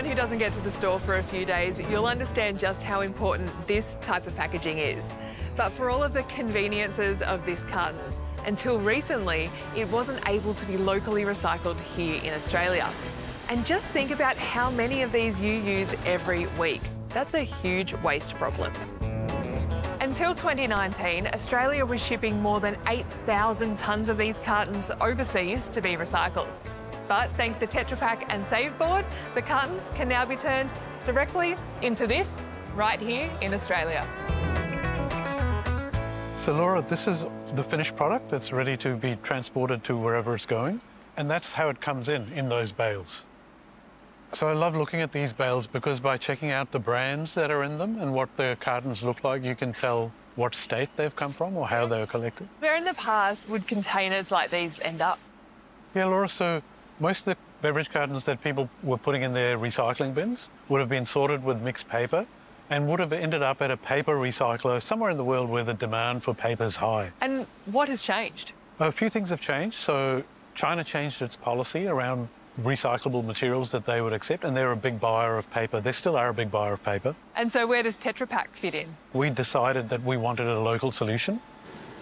anyone who doesn't get to the store for a few days, you'll understand just how important this type of packaging is. But for all of the conveniences of this carton, until recently, it wasn't able to be locally recycled here in Australia. And just think about how many of these you use every week. That's a huge waste problem. Until 2019, Australia was shipping more than 8,000 tonnes of these cartons overseas to be recycled. But thanks to Tetra Pak and SaveBoard, the cartons can now be turned directly into this right here in Australia. So Laura, this is the finished product that's ready to be transported to wherever it's going. And that's how it comes in, in those bales. So I love looking at these bales because by checking out the brands that are in them and what the cartons look like, you can tell what state they've come from or how they were collected. Where in the past would containers like these end up? Yeah, Laura, so most of the beverage cartons that people were putting in their recycling bins would have been sorted with mixed paper and would have ended up at a paper recycler somewhere in the world where the demand for paper is high. And what has changed? A few things have changed. So China changed its policy around recyclable materials that they would accept, and they're a big buyer of paper. They still are a big buyer of paper. And so where does Tetra Pak fit in? We decided that we wanted a local solution.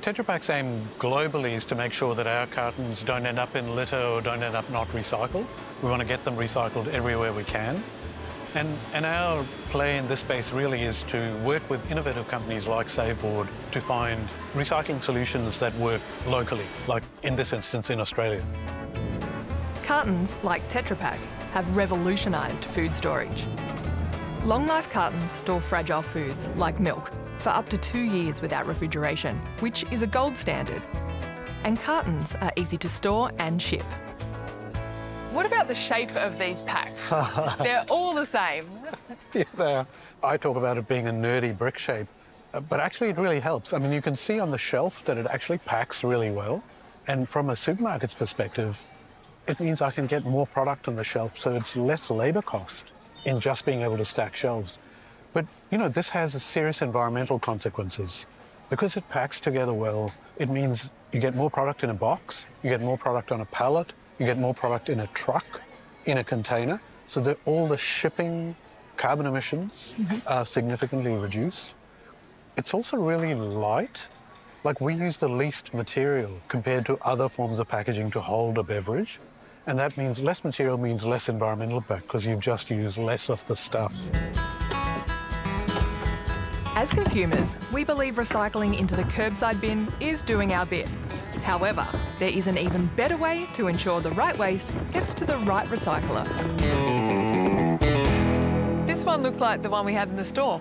Tetra Pak's aim globally is to make sure that our cartons don't end up in litter or don't end up not recycled. We want to get them recycled everywhere we can. And, and our play in this space really is to work with innovative companies like SaveBoard to find recycling solutions that work locally, like in this instance in Australia. Cartons, like Tetra Pak, have revolutionised food storage. Long life cartons store fragile foods, like milk, for up to two years without refrigeration, which is a gold standard. And cartons are easy to store and ship. What about the shape of these packs? They're all the same. yeah, they are. I talk about it being a nerdy brick shape, uh, but actually it really helps. I mean, you can see on the shelf that it actually packs really well. And from a supermarket's perspective, it means I can get more product on the shelf, so it's less labour cost in just being able to stack shelves. But, you know, this has serious environmental consequences. Because it packs together well, it means you get more product in a box, you get more product on a pallet, you get more product in a truck, in a container, so that all the shipping carbon emissions mm -hmm. are significantly reduced. It's also really light. Like we use the least material compared to other forms of packaging to hold a beverage. And that means less material means less environmental impact because you've just used less of the stuff. As consumers, we believe recycling into the curbside bin is doing our bit. However, there is an even better way to ensure the right waste gets to the right recycler. This one looks like the one we had in the store.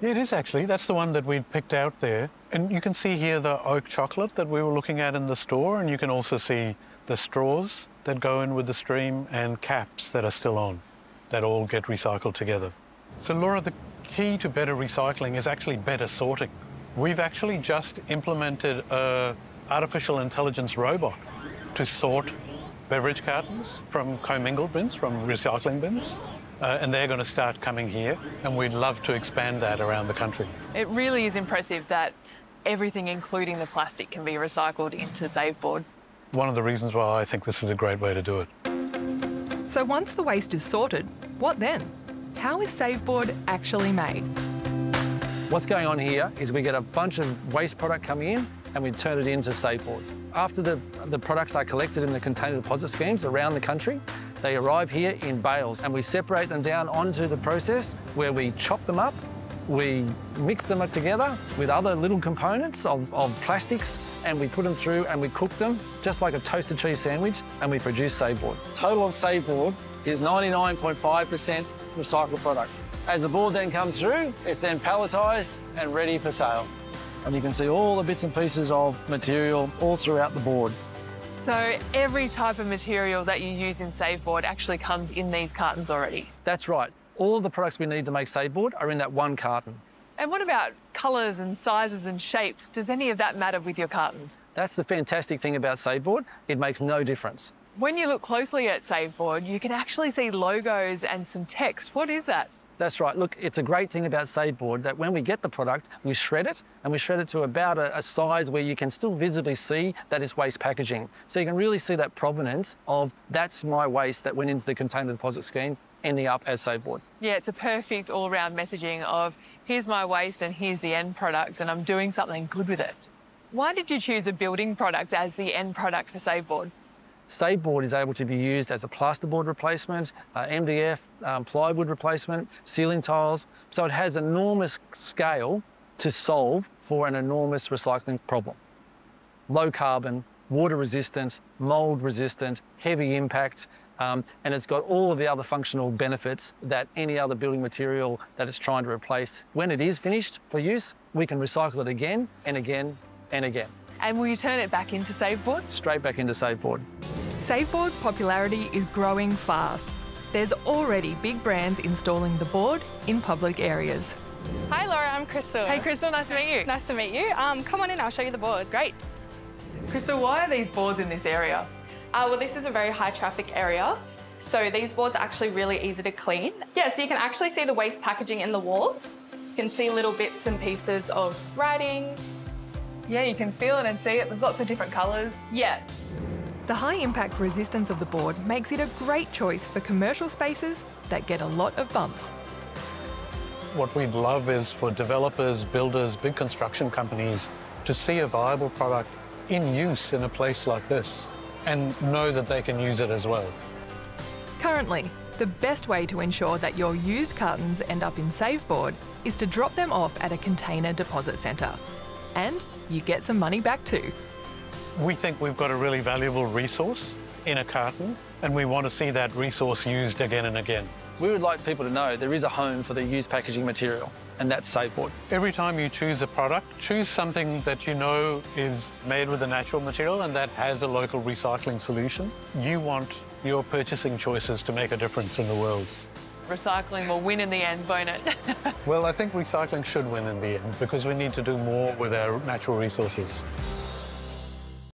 Yeah, it is actually. That's the one that we picked out there. And you can see here the oak chocolate that we were looking at in the store, and you can also see the straws that go in with the stream and caps that are still on that all get recycled together. So Laura, the key to better recycling is actually better sorting. We've actually just implemented a artificial intelligence robot to sort beverage cartons from commingled bins, from recycling bins. Uh, and they're going to start coming here, and we'd love to expand that around the country. It really is impressive that everything, including the plastic, can be recycled into SaveBoard. One of the reasons why I think this is a great way to do it. So once the waste is sorted, what then? How is SaveBoard actually made? What's going on here is we get a bunch of waste product coming in and we turn it into SaveBoard. After the, the products are collected in the container deposit schemes around the country, they arrive here in bales and we separate them down onto the process where we chop them up, we mix them up together with other little components of, of plastics and we put them through and we cook them just like a toasted cheese sandwich and we produce SaveBoard. Total of SaveBoard is 99.5% recycled product. As the board then comes through, it's then palletised and ready for sale. And you can see all the bits and pieces of material all throughout the board. So every type of material that you use in SaveBoard actually comes in these cartons already? That's right. All of the products we need to make SaveBoard are in that one carton. And what about colours and sizes and shapes? Does any of that matter with your cartons? That's the fantastic thing about SaveBoard. It makes no difference. When you look closely at SaveBoard, you can actually see logos and some text. What is that? That's right. Look, it's a great thing about SaveBoard that when we get the product, we shred it, and we shred it to about a, a, size where you can still visibly see that it's waste packaging. So you can really see that provenance of that's my waste that went into the container deposit scheme ending up as Saveboard. Yeah, it's a perfect all-round messaging of here's my waste and here's the end product and I'm doing something good with it. Why did you choose a building product as the end product for SaveBoard? SaveBoard is able to be used as a plasterboard replacement, uh, MDF, um, plywood replacement, ceiling tiles. So it has enormous scale to solve for an enormous recycling problem. Low carbon, water resistant, mold resistant, heavy impact, um, and it's got all of the other functional benefits that any other building material that it's trying to replace. When it is finished for use, we can recycle it again and again and again. And will you turn it back into SaveBoard? Straight back into SaveBoard. SaveBoard's popularity is growing fast. There's already big brands installing the board in public areas. Hi Laura, I'm Crystal. Hey Crystal, nice to meet you. Nice to meet you. Um, come on in, I'll show you the board. Great. Crystal, why are these boards in this area? Uh, well, this is a very high traffic area. So these boards are actually really easy to clean. Yeah, so you can actually see the waste packaging in the walls. You can see little bits and pieces of writing. Yeah, you can feel it and see it. There's lots of different colours. Yeah. The high impact resistance of the board makes it a great choice for commercial spaces that get a lot of bumps. What we'd love is for developers, builders, big construction companies to see a viable product in use in a place like this and know that they can use it as well. Currently, the best way to ensure that your used cartons end up in SaveBoard is to drop them off at a container deposit centre. And you get some money back too. We think we've got a really valuable resource in a carton and we want to see that resource used again and again. We would like people to know there is a home for the used packaging material, and that's Saveboard. Every time you choose a product, choose something that you know is made with a natural material and that has a local recycling solution. You want your purchasing choices to make a difference in the world. Recycling will win in the end, won't it? well, I think recycling should win in the end because we need to do more with our natural resources.